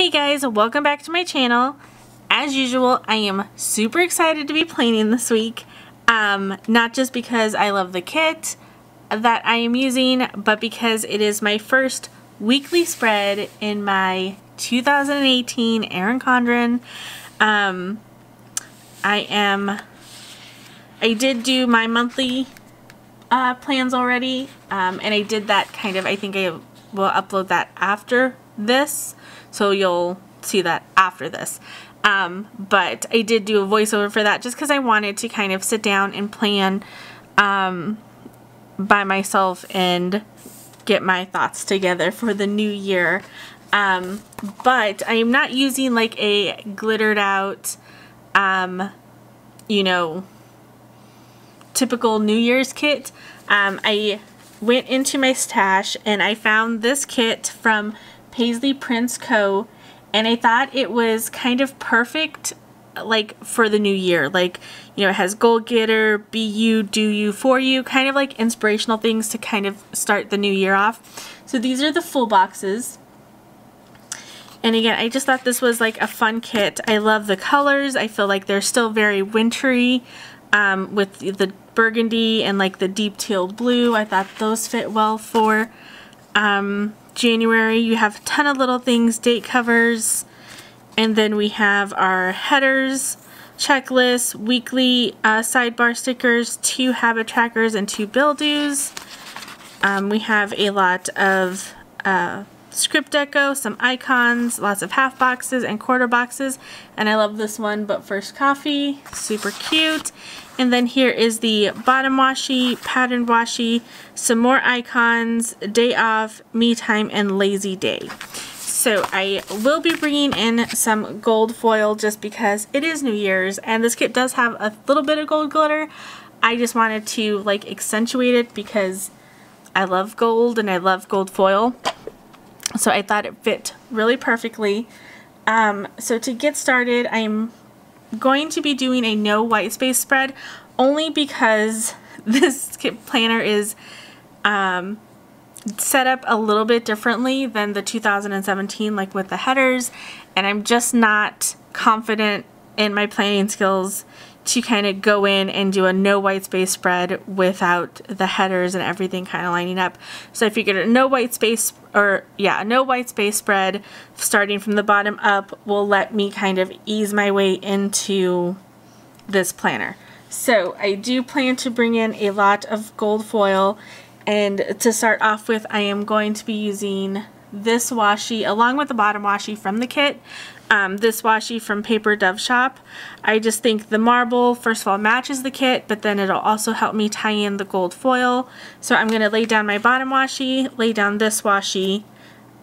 Hey guys, welcome back to my channel. As usual, I am super excited to be planning this week. Um, not just because I love the kit that I am using, but because it is my first weekly spread in my 2018 Erin Condren. Um, I am, I did do my monthly uh, plans already, um, and I did that kind of, I think I will upload that after this, so you'll see that after this. Um, but I did do a voiceover for that just because I wanted to kind of sit down and plan um, by myself and get my thoughts together for the new year. Um, but I am not using like a glittered out, um, you know, typical New Year's kit. Um, I went into my stash and I found this kit from Paisley Prints Co. And I thought it was kind of perfect like for the new year. Like, you know, it has goal getter, be you, do you, for you, kind of like inspirational things to kind of start the new year off. So these are the full boxes. And again, I just thought this was like a fun kit. I love the colors. I feel like they're still very wintry um, with the burgundy and like the deep teal blue. I thought those fit well for um, January. You have a ton of little things, date covers, and then we have our headers, checklist, weekly uh, sidebar stickers, two habit trackers, and two bill dues. Um, we have a lot of uh, script deco, some icons, lots of half boxes and quarter boxes. And I love this one, but first coffee, super cute. And then here is the bottom washi, pattern washi, some more icons, day off, me time, and lazy day. So I will be bringing in some gold foil just because it is New Year's and this kit does have a little bit of gold glitter. I just wanted to like accentuate it because I love gold and I love gold foil. So I thought it fit really perfectly. Um, so to get started, I'm going to be doing a no white space spread only because this planner is um, set up a little bit differently than the 2017 like with the headers and I'm just not confident in my planning skills to kind of go in and do a no white space spread without the headers and everything kind of lining up. So I figured a no white space or yeah, a no white space spread starting from the bottom up will let me kind of ease my way into this planner. So I do plan to bring in a lot of gold foil and to start off with, I am going to be using this washi along with the bottom washi from the kit. Um, this washi from Paper Dove Shop. I just think the marble, first of all, matches the kit, but then it'll also help me tie in the gold foil. So I'm going to lay down my bottom washi, lay down this washi,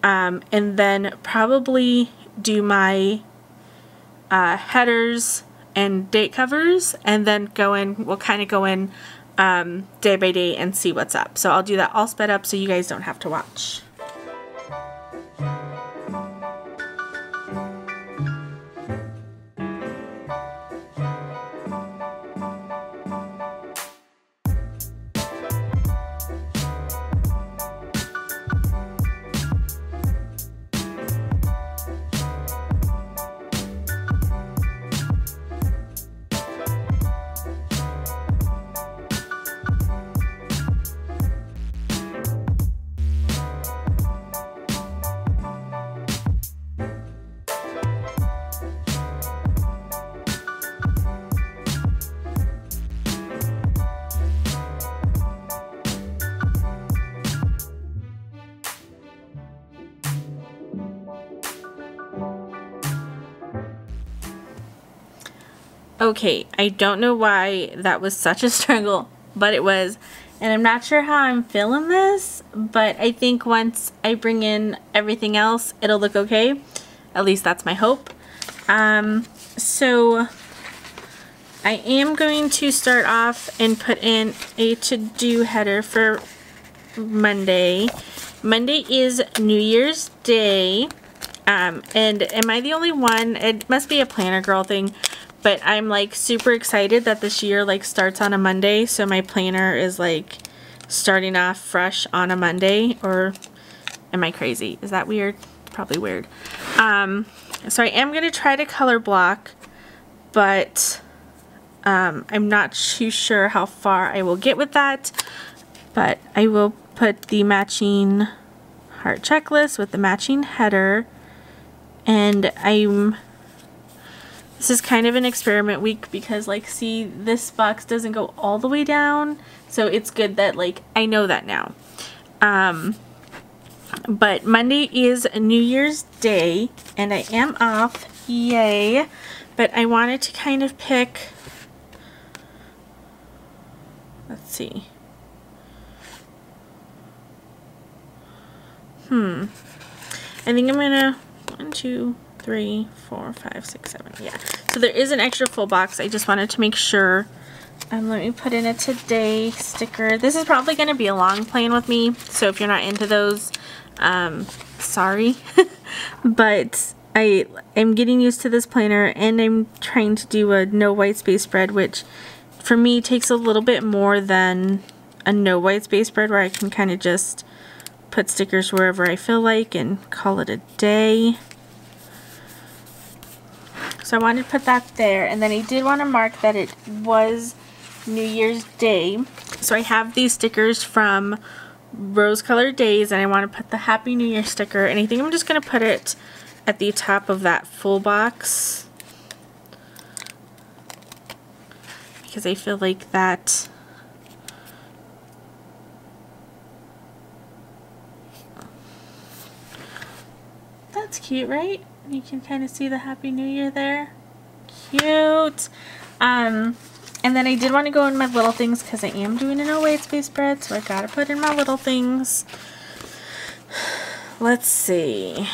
um, and then probably do my uh, headers and date covers, and then go in, we'll kind of go in um, day by day and see what's up. So I'll do that all sped up so you guys don't have to watch. Okay, I don't know why that was such a struggle, but it was. And I'm not sure how I'm feeling this, but I think once I bring in everything else, it'll look okay. At least that's my hope. Um, so I am going to start off and put in a to-do header for Monday. Monday is New Year's Day. Um, and am I the only one? It must be a planner girl thing. But I'm like super excited that this year like starts on a Monday. So my planner is like starting off fresh on a Monday. Or am I crazy? Is that weird? probably weird. Um, so I am going to try to color block, but um, I'm not too sure how far I will get with that. But I will put the matching heart checklist with the matching header. And I'm this is kind of an experiment week because like see this box doesn't go all the way down so it's good that like I know that now. Um but Monday is New Year's Day and I am off. Yay. But I wanted to kind of pick let's see. Hmm. I think I'm gonna one two three, four, five, six, seven. Yeah. So there is an extra full box. I just wanted to make sure. Um, let me put in a today sticker. This is probably going to be a long plan with me. So if you're not into those, um, sorry. but I am getting used to this planner and I'm trying to do a no white space spread, which for me takes a little bit more than a no white space spread where I can kind of just put stickers wherever I feel like and call it a day. So I wanted to put that there. And then I did want to mark that it was New Year's Day. So I have these stickers from Rose Colored Daze and I want to put the Happy New Year sticker. And I think I'm just going to put it at the top of that full box. Because I feel like that... That's cute, right? You can kind of see the Happy New Year there. Cute. Um, and then I did want to go in my little things because I am doing an white space spread, so I gotta put in my little things. Let's see.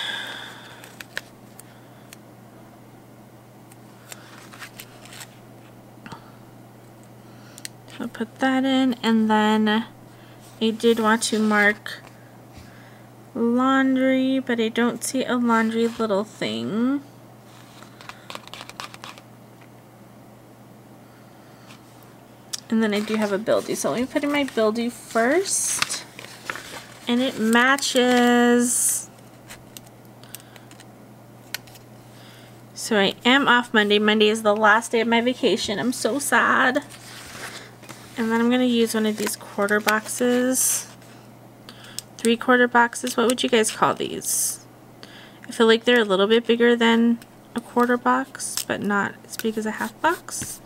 I'll put that in, and then I did want to mark laundry, but I don't see a laundry little thing. And then I do have a bill due. So let me put in my bill due first. And it matches. So I am off Monday. Monday is the last day of my vacation. I'm so sad. And then I'm going to use one of these quarter boxes three quarter boxes. What would you guys call these? I feel like they're a little bit bigger than a quarter box, but not as big as a half box.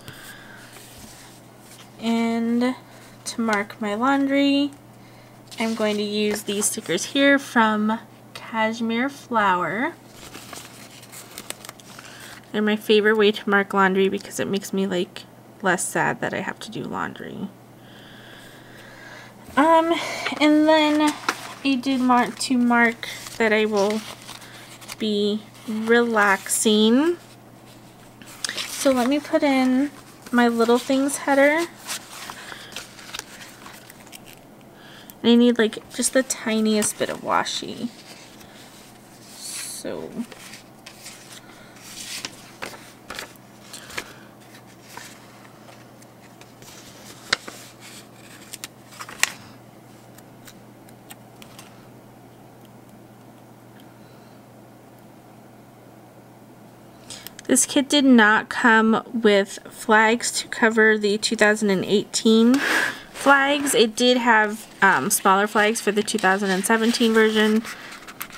And to mark my laundry, I'm going to use these stickers here from Cashmere Flower. They're my favorite way to mark laundry because it makes me like less sad that I have to do laundry. Um, and then I did want to mark that I will be relaxing. So let me put in my little things header. And I need like just the tiniest bit of washi. So This kit did not come with flags to cover the 2018 flags. It did have um, smaller flags for the 2017 version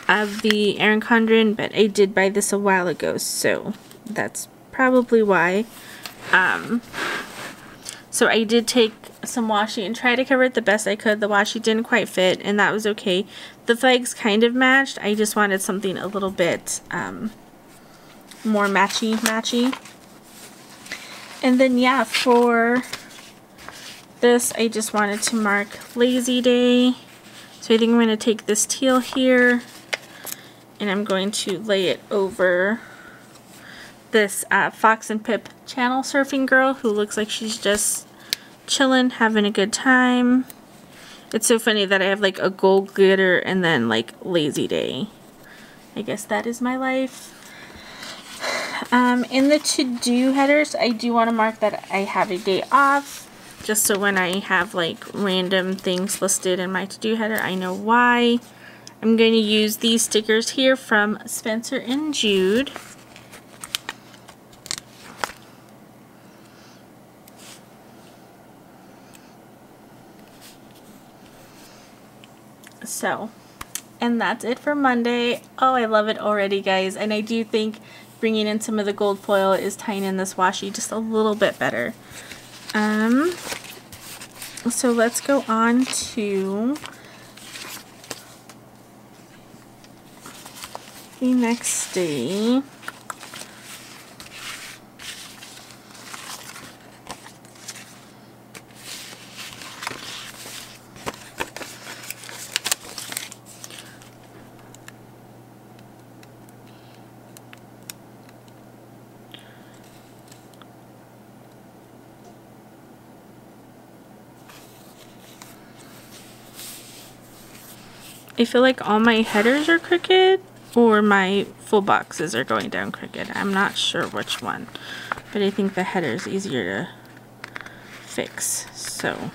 of the Erin Condren, but I did buy this a while ago, so that's probably why. Um, so I did take some washi and try to cover it the best I could. The washi didn't quite fit, and that was okay. The flags kind of matched. I just wanted something a little bit um, more matchy matchy. And then yeah, for this I just wanted to mark lazy day. So I think I'm going to take this teal here and I'm going to lay it over this uh, Fox and Pip channel surfing girl who looks like she's just chilling, having a good time. It's so funny that I have like a gold glitter and then like lazy day. I guess that is my life. Um, in the to-do headers, I do want to mark that I have a day off. Just so when I have like random things listed in my to-do header, I know why. I'm going to use these stickers here from Spencer and Jude. So, and that's it for Monday. Oh, I love it already, guys. And I do think bringing in some of the gold foil is tying in this washi just a little bit better. Um, so let's go on to the next day. I feel like all my headers are crooked or my full boxes are going down crooked. I'm not sure which one, but I think the header is easier to fix. So.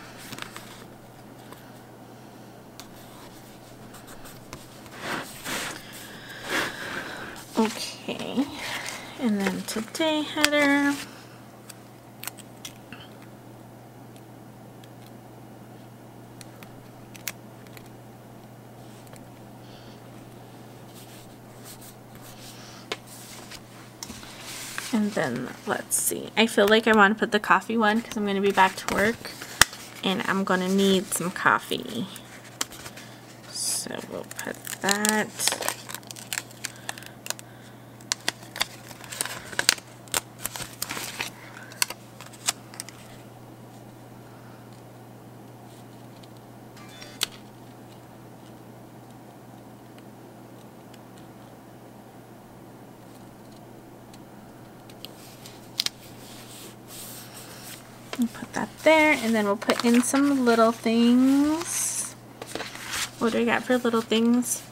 Okay, and then today header. And then let's see. I feel like I want to put the coffee one because I'm going to be back to work and I'm going to need some coffee. So we'll put that that there and then we'll put in some little things. What do we got for little things?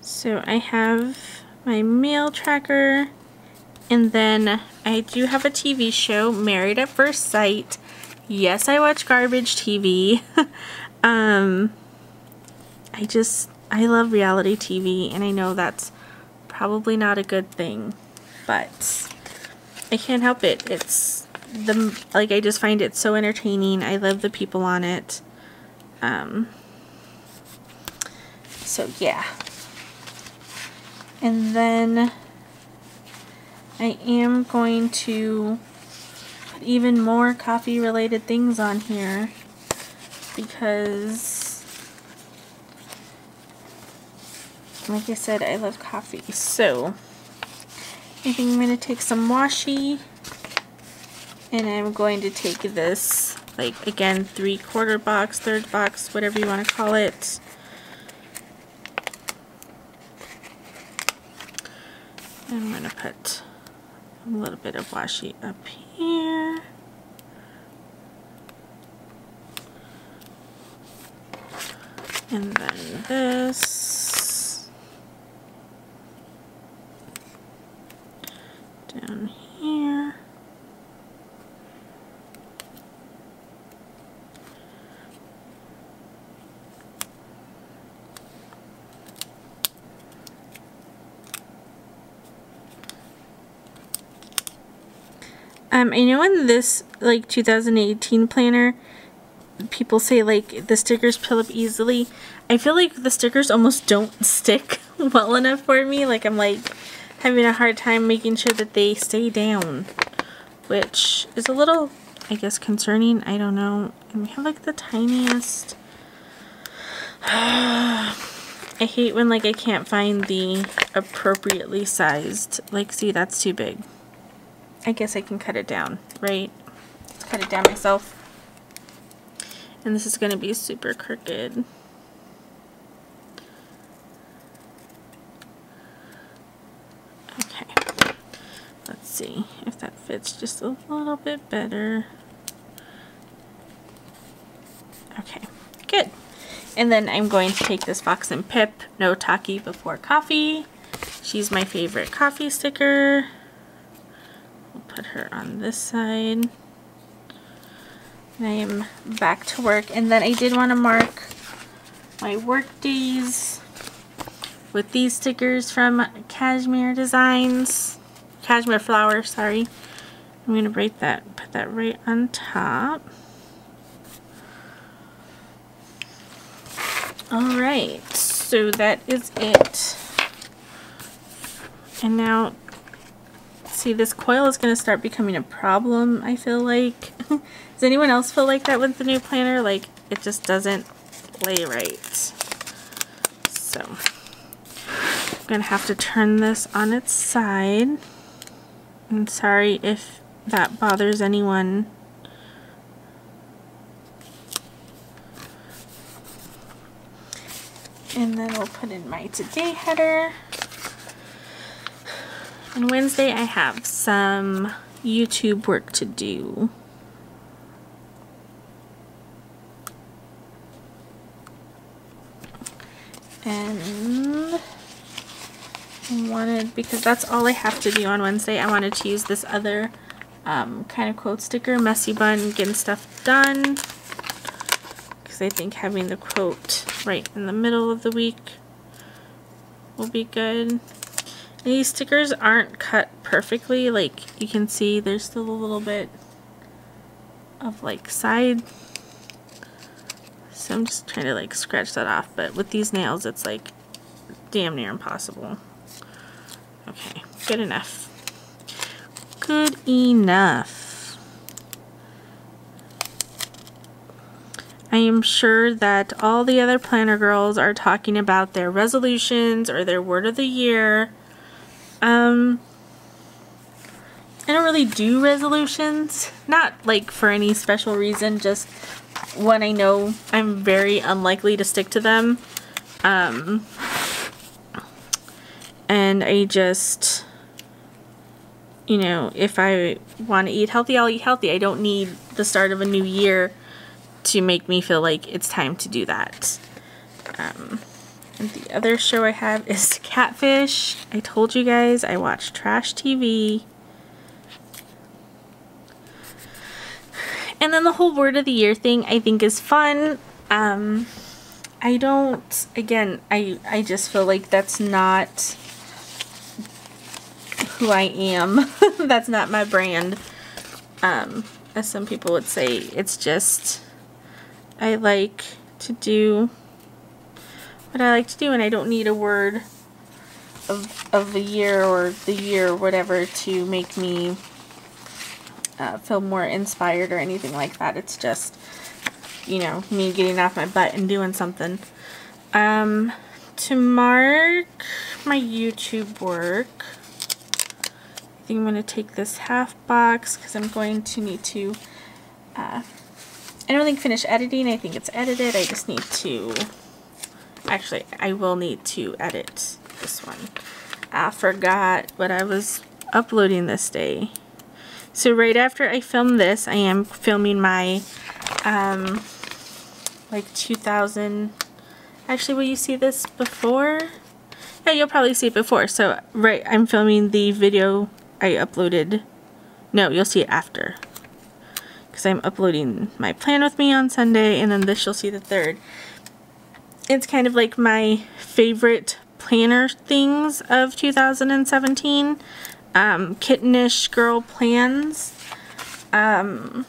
So I have my mail tracker and then I do have a TV show, Married at First Sight. Yes, I watch garbage TV. um, I just, I love reality TV and I know that's probably not a good thing but I can't help it. It's the like I just find it so entertaining. I love the people on it. Um, so yeah. And then I am going to put even more coffee related things on here because like I said, I love coffee. So I think I'm going to take some washi and I'm going to take this like again three quarter box, third box, whatever you want to call it. And I'm going to put a little bit of washi up here. And then this. down here. Um, I know in this, like, 2018 planner, people say, like, the stickers peel up easily. I feel like the stickers almost don't stick well enough for me. Like, I'm like, having a hard time making sure that they stay down, which is a little, I guess, concerning. I don't know. And we have like the tiniest. I hate when like I can't find the appropriately sized. Like, see, that's too big. I guess I can cut it down, right? Let's cut it down myself. And this is going to be super crooked. Okay. Let's see if that fits just a little bit better. Okay, good. And then I'm going to take this Fox and Pip No Taki Before Coffee. She's my favorite coffee sticker. Put her on this side. I am back to work. And then I did want to mark my work days with these stickers from Cashmere Designs. Cashmere Flower, sorry. I'm going to break that, put that right on top. Alright, so that is it. And now, see this coil is going to start becoming a problem, I feel like. Does anyone else feel like that with the new planner? Like, it just doesn't lay right. So, I'm going to have to turn this on its side. I'm sorry if that bothers anyone. And then we'll put in my today header. And Wednesday I have some YouTube work to do. And I wanted, because that's all I have to do on Wednesday, I wanted to use this other um, kind of quote sticker, Messy Bun, Getting Stuff Done. Because I think having the quote right in the middle of the week will be good. These stickers aren't cut perfectly. Like, you can see there's still a little bit of, like, side. So I'm just trying to, like, scratch that off. But with these nails, it's, like, damn near impossible. Okay, good enough. Good enough. I am sure that all the other planner girls are talking about their resolutions or their word of the year. Um, I don't really do resolutions. Not like for any special reason, just when I know I'm very unlikely to stick to them. Um, and I just, you know, if I want to eat healthy, I'll eat healthy. I don't need the start of a new year to make me feel like it's time to do that. Um, the other show I have is Catfish. I told you guys I watch trash TV. And then the whole word of the year thing I think is fun. Um, I don't, again, I, I just feel like that's not who I am. That's not my brand. Um, as some people would say, it's just, I like to do what I like to do and I don't need a word of, of the year or the year or whatever to make me uh, feel more inspired or anything like that. It's just, you know, me getting off my butt and doing something. Um, to mark my YouTube work, I think I'm going to take this half box because I'm going to need to, uh, I don't think finish editing. I think it's edited. I just need to, actually, I will need to edit this one. I forgot what I was uploading this day. So right after I film this, I am filming my, um, like 2000, actually will you see this before? Yeah, you'll probably see it before. So, right, I'm filming the video I uploaded. No, you'll see it after. Because I'm uploading my plan with me on Sunday, and then this you'll see the third. It's kind of like my favorite planner things of 2017. Um, Kittenish Girl Plans um,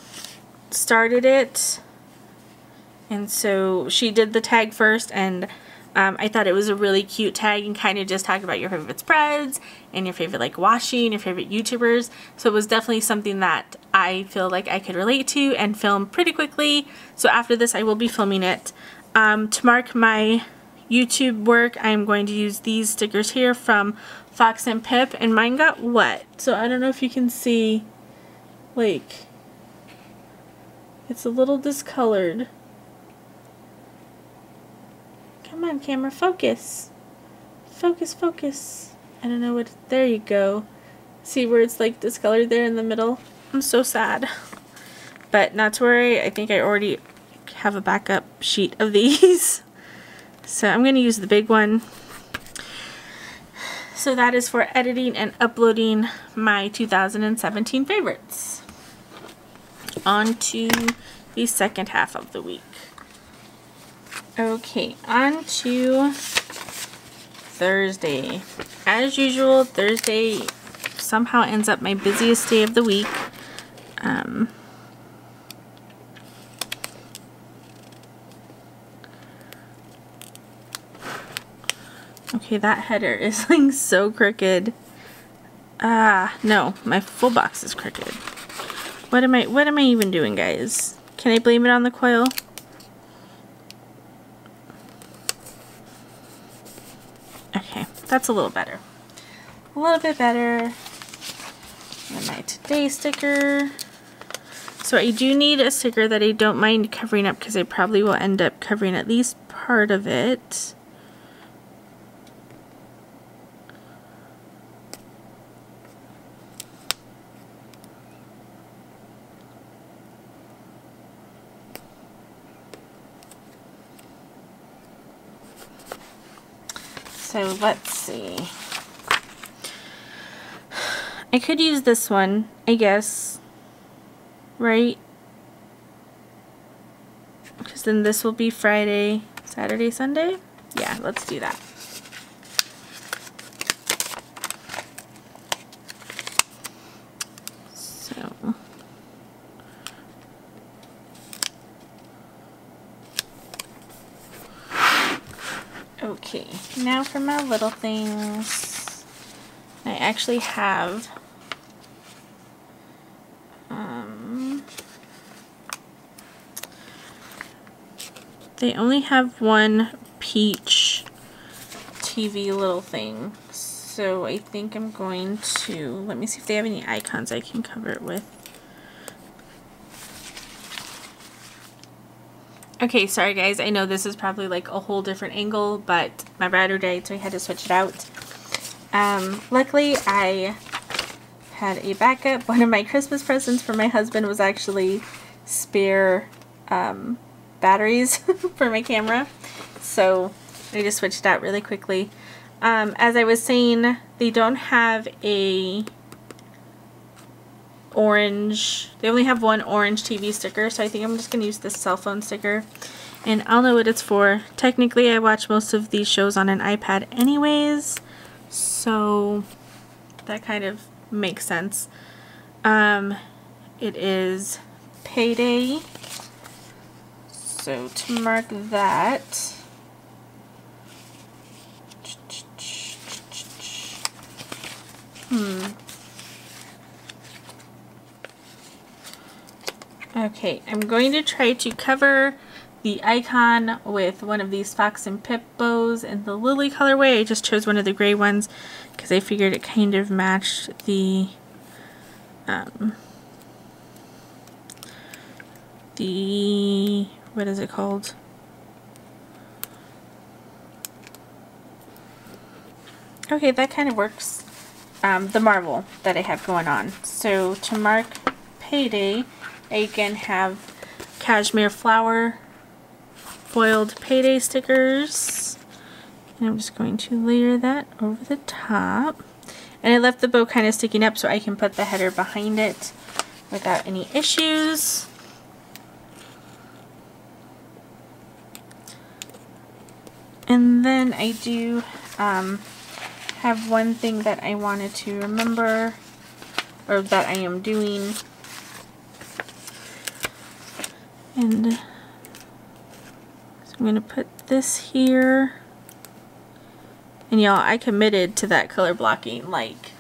started it. And so she did the tag first, and um, I thought it was a really cute tag and kind of just talked about your favorite spreads and your favorite like washi and your favorite YouTubers. So it was definitely something that I feel like I could relate to and film pretty quickly. So after this I will be filming it. Um, to mark my YouTube work I'm going to use these stickers here from Fox and Pip and mine got wet. So I don't know if you can see like it's a little discolored. Come on, camera, focus. Focus, focus. I don't know what, there you go. See where it's like discolored there in the middle? I'm so sad. But not to worry, I think I already have a backup sheet of these. So I'm going to use the big one. So that is for editing and uploading my 2017 favorites. On to the second half of the week. Okay, on to Thursday. As usual, Thursday somehow ends up my busiest day of the week. Um, okay, that header is like so crooked. Ah, no, my full box is crooked. What am I, what am I even doing, guys? Can I blame it on the coil? Okay, that's a little better. A little bit better than my today sticker. So I do need a sticker that I don't mind covering up because I probably will end up covering at least part of it. So let's see. I could use this one, I guess. Right? Because then this will be Friday, Saturday, Sunday? Yeah, let's do that. So... Okay, now for my little things. I actually have um, they only have one peach TV little thing. So I think I'm going to, let me see if they have any icons I can cover it with. Okay, sorry guys, I know this is probably like a whole different angle, but my battery died, so I had to switch it out. Um, luckily, I had a backup. One of my Christmas presents for my husband was actually spare um, batteries for my camera, so I just switched out really quickly. Um, as I was saying, they don't have a orange. They only have one orange TV sticker, so I think I'm just going to use this cell phone sticker. And I'll know what it's for. Technically, I watch most of these shows on an iPad anyways, so that kind of makes sense. Um, it is payday. So to mark that, hmm, Okay, I'm going to try to cover the icon with one of these Fox and Pip bows in the lily colorway. I just chose one of the gray ones because I figured it kind of matched the um, the what is it called? Okay, that kind of works. Um, the marble that I have going on. So to mark payday, I can have cashmere flower foiled payday stickers. And I'm just going to layer that over the top. And I left the bow kind of sticking up so I can put the header behind it without any issues. And then I do um, have one thing that I wanted to remember or that I am doing and so I'm going to put this here. And y'all, I committed to that color blocking. Like,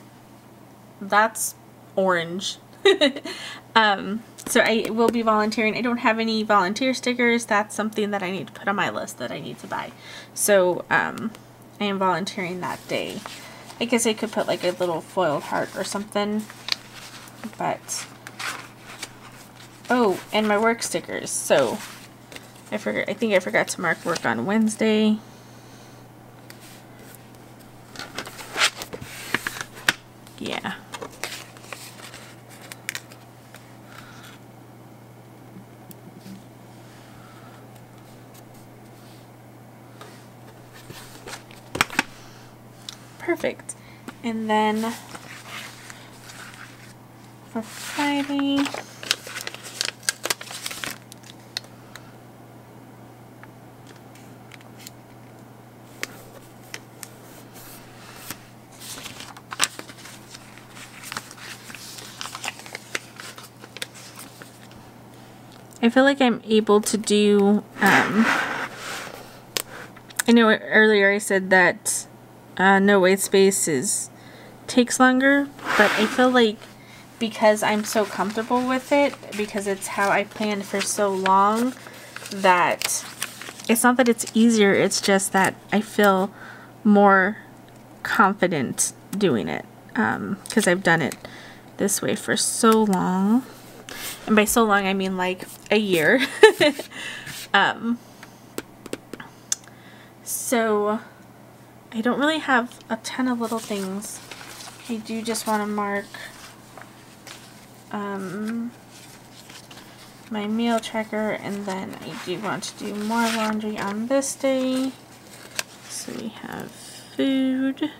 that's orange. um, so I will be volunteering. I don't have any volunteer stickers. That's something that I need to put on my list that I need to buy. So um, I am volunteering that day. I guess I could put like a little foiled heart or something. But Oh, and my work stickers. So, I forgot. I think I forgot to mark work on Wednesday. Yeah. Perfect. And then for Friday, feel like I'm able to do, um, I know earlier I said that uh, no white space is takes longer, but I feel like because I'm so comfortable with it, because it's how I planned for so long, that it's not that it's easier, it's just that I feel more confident doing it um because um, I've done it this way for so long. And by so long, I mean like a year. um, so I don't really have a ton of little things. I do just want to mark um, my meal tracker and then I do want to do more laundry on this day. So we have food.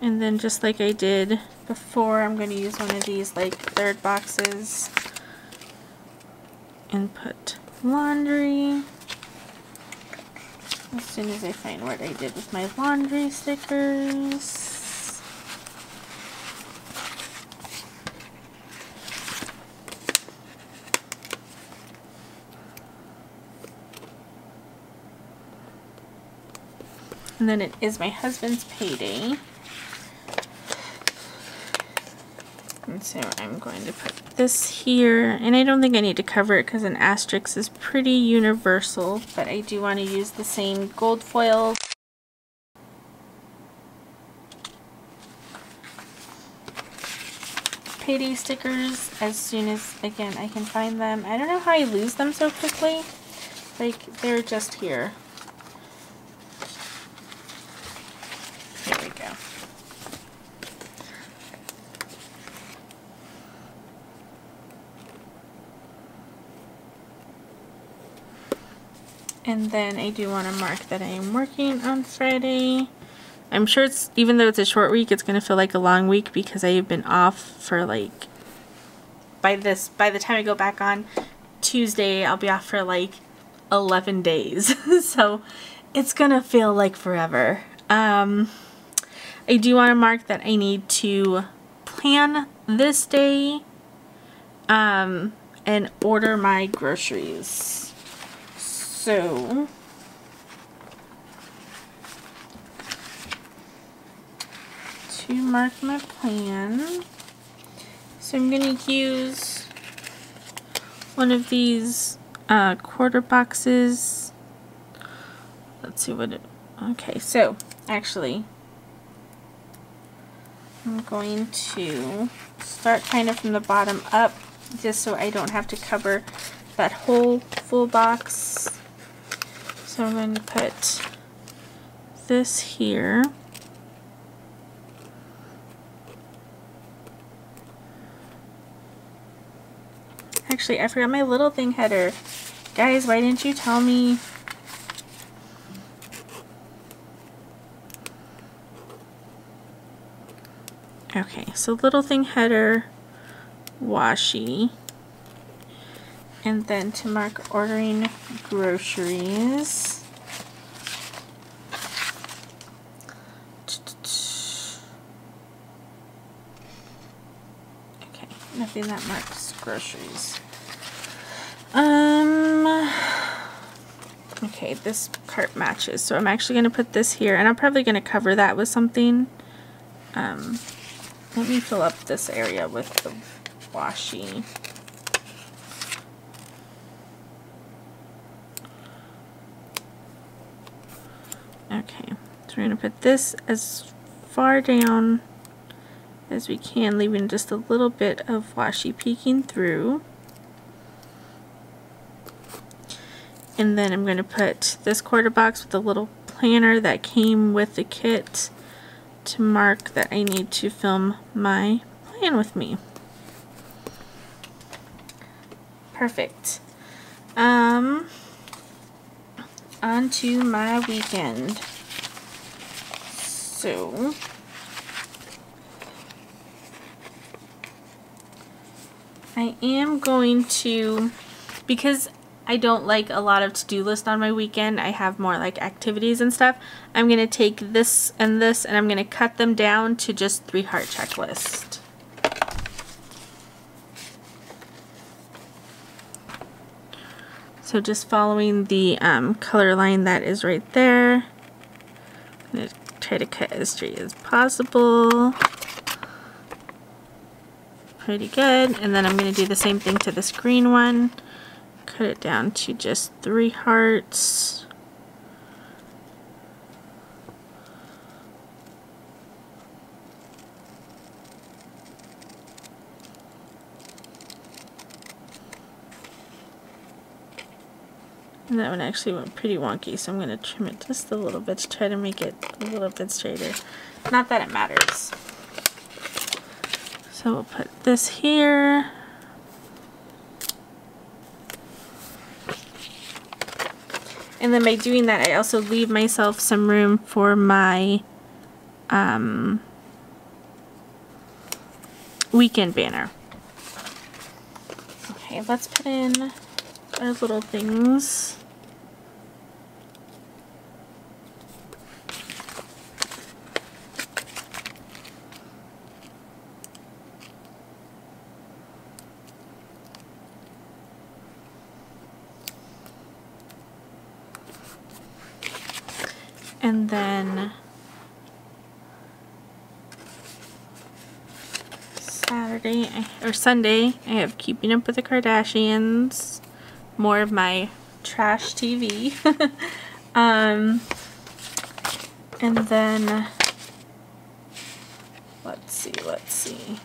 And then just like I did before, I'm going to use one of these like third boxes and put laundry. As soon as I find what I did with my laundry stickers. And then it is my husband's payday. And so I'm going to put this here. And I don't think I need to cover it because an asterisk is pretty universal. But I do want to use the same gold foil. Payday stickers as soon as, again, I can find them. I don't know how I lose them so quickly. Like, they're just here. And then I do want to mark that I am working on Friday. I'm sure it's, even though it's a short week, it's going to feel like a long week because I have been off for like, by this, by the time I go back on Tuesday, I'll be off for like 11 days. so it's going to feel like forever. Um, I do want to mark that I need to plan this day um, and order my groceries. So, to mark my plan, so I'm going to use one of these uh, quarter boxes. Let's see what it, okay, so actually, I'm going to start kind of from the bottom up just so I don't have to cover that whole full box so I'm going to put this here. Actually, I forgot my little thing header. Guys, why didn't you tell me? Okay, so little thing header, washi and then to mark ordering groceries. Okay, nothing that marks groceries. Um, okay, this cart matches, so I'm actually going to put this here, and I'm probably going to cover that with something. Um, let me fill up this area with the washi. Okay, so we're going to put this as far down as we can, leaving just a little bit of washi peeking through. And then I'm going to put this quarter box with a little planner that came with the kit to mark that I need to film my plan with me. Perfect. Um, on to my weekend. So, I am going to, because I don't like a lot of to-do list on my weekend, I have more like activities and stuff, I'm going to take this and this and I'm going to cut them down to just three heart checklist. So just following the um, color line that is right there. Try to cut as straight as possible. Pretty good. And then I'm going to do the same thing to this green one. Cut it down to just three hearts. And that one actually went pretty wonky, so I'm going to trim it just a little bit to try to make it a little bit straighter. Not that it matters. So we'll put this here. And then by doing that, I also leave myself some room for my um, weekend banner. Okay, let's put in our little things. And then Saturday or Sunday, I have Keeping Up with the Kardashians, more of my trash TV. um, and then, let's see, let's see.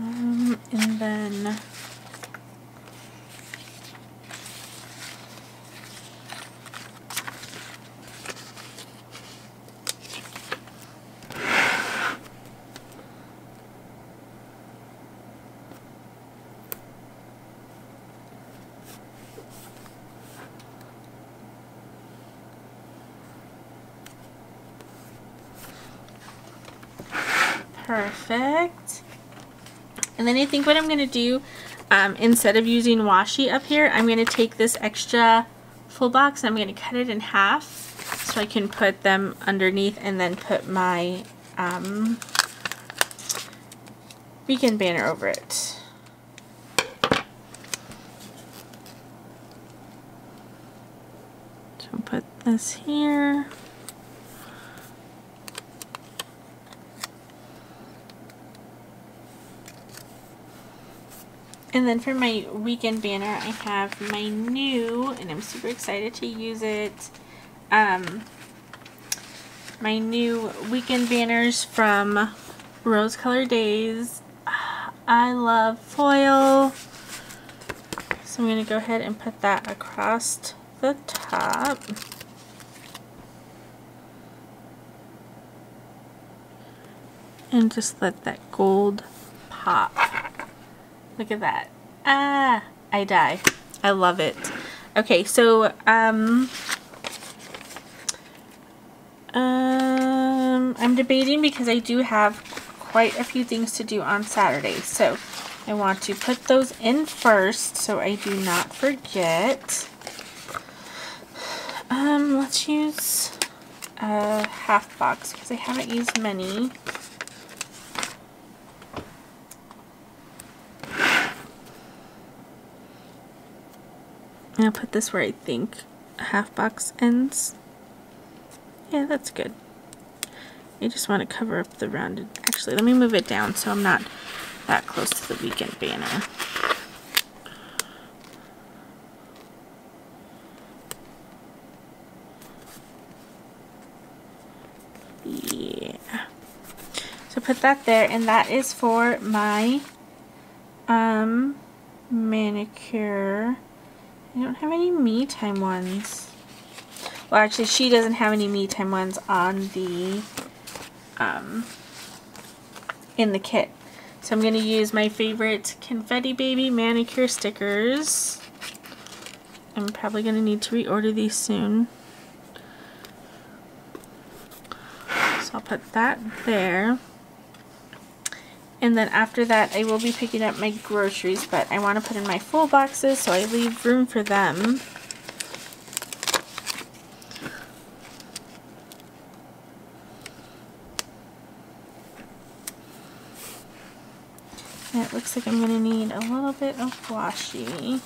Um, and then Perfect. And then I think what I'm going to do, um, instead of using washi up here, I'm going to take this extra full box I'm going to cut it in half so I can put them underneath and then put my um, weekend banner over it. So put this here. And then for my weekend banner, I have my new, and I'm super excited to use it, um, my new weekend banners from Rose Colored Daze. I love foil. So I'm going to go ahead and put that across the top. And just let that gold pop. Look at that. Ah, I die. I love it. Okay, so, um, um, I'm debating because I do have quite a few things to do on Saturday. So, I want to put those in first so I do not forget. Um, let's use a half box because I haven't used many. I'll put this where I think half box ends. Yeah, that's good. I just want to cover up the rounded. Actually, let me move it down so I'm not that close to the weekend banner. Yeah. So put that there, and that is for my um, manicure. I don't have any me time ones. Well, actually, she doesn't have any me time ones on the, um, in the kit. So I'm going to use my favorite Confetti Baby manicure stickers. I'm probably going to need to reorder these soon. So I'll put that there. And then after that, I will be picking up my groceries, but I want to put in my full boxes so I leave room for them. And it looks like I'm going to need a little bit of washi.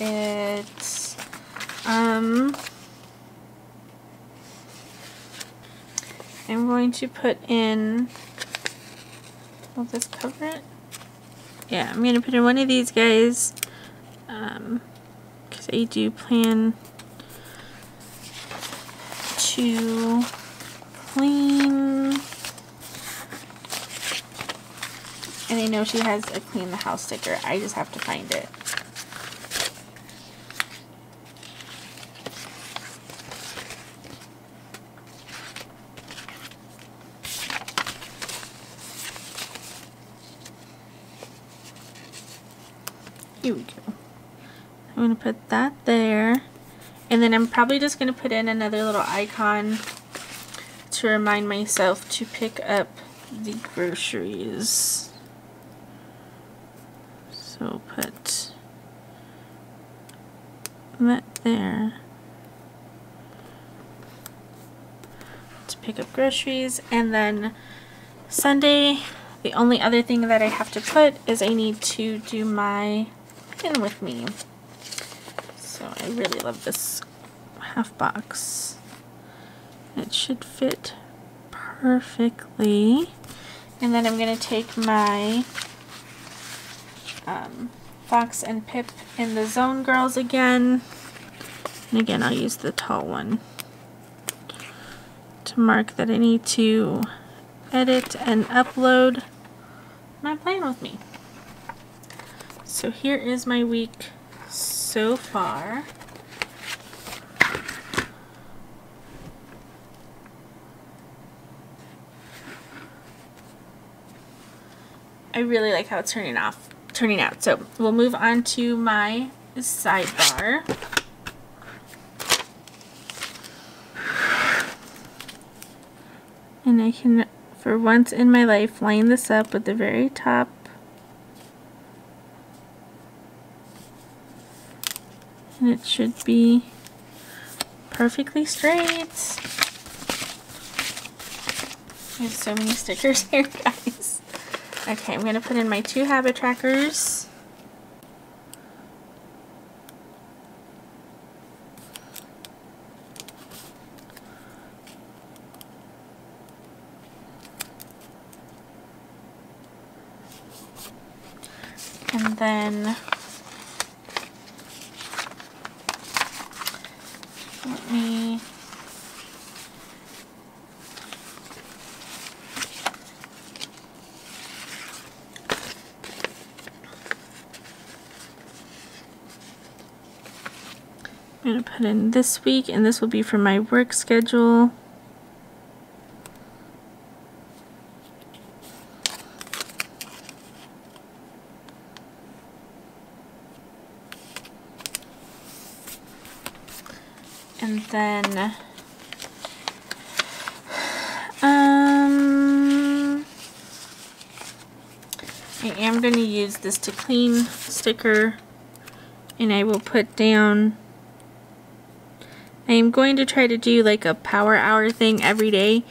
Love it. Um, I'm going to put in, will this cover it? Yeah, I'm going to put in one of these guys um, because I do plan to clean and I know she has a clean the house sticker. I just have to find it. Here we go. I'm going to put that there. And then I'm probably just going to put in another little icon to remind myself to pick up the groceries. So put that there. To pick up groceries. And then Sunday, the only other thing that I have to put is I need to do my in with me. So I really love this half box. It should fit perfectly. And then I'm going to take my um, Fox and Pip in the Zone Girls again. And again, I'll use the tall one to mark that I need to edit and upload my plan with me. So here is my week so far. I really like how it's turning off, turning out. So we'll move on to my sidebar. And I can, for once in my life, line this up with the very top and it should be perfectly straight. I have so many stickers here, guys. Okay, I'm going to put in my two habit trackers. And then I'm going to put in this week and this will be for my work schedule. And then um, I am going to use this to clean sticker and I will put down I'm going to try to do like a power hour thing every day.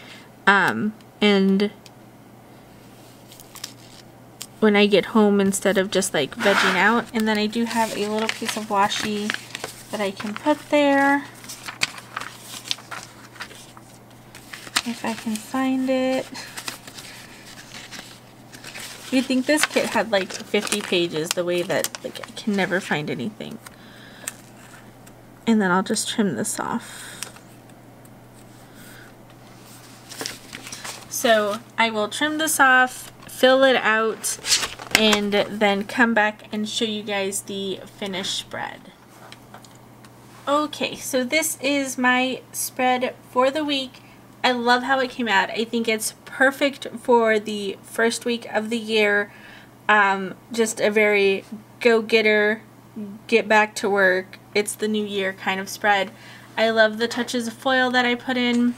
Um, and when I get home instead of just like vegging out. And then I do have a little piece of washi that I can put there. If I can find it. You'd think this kit had like 50 pages the way that like I can never find anything. And then I'll just trim this off. So I will trim this off, fill it out, and then come back and show you guys the finished spread. Okay, so this is my spread for the week. I love how it came out. I think it's perfect for the first week of the year. Um, just a very go-getter, get back to work, it's the new year kind of spread. I love the touches of foil that I put in.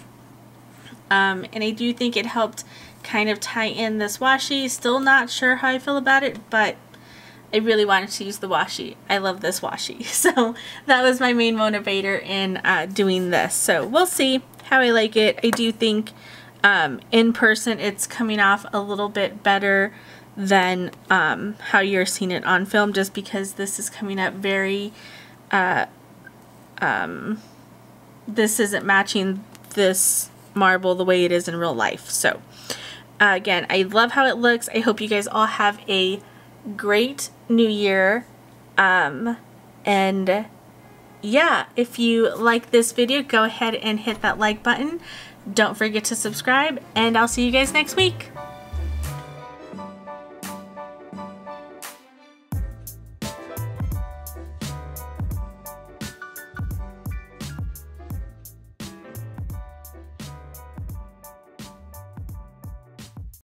Um, and I do think it helped kind of tie in this washi. Still not sure how I feel about it, but I really wanted to use the washi. I love this washi. So that was my main motivator in uh, doing this. So we'll see how I like it. I do think um, in person it's coming off a little bit better than um, how you're seeing it on film just because this is coming up very uh, um, this isn't matching this marble the way it is in real life. So uh, again, I love how it looks. I hope you guys all have a great new year. Um, and yeah, if you like this video, go ahead and hit that like button. Don't forget to subscribe, and I'll see you guys next week.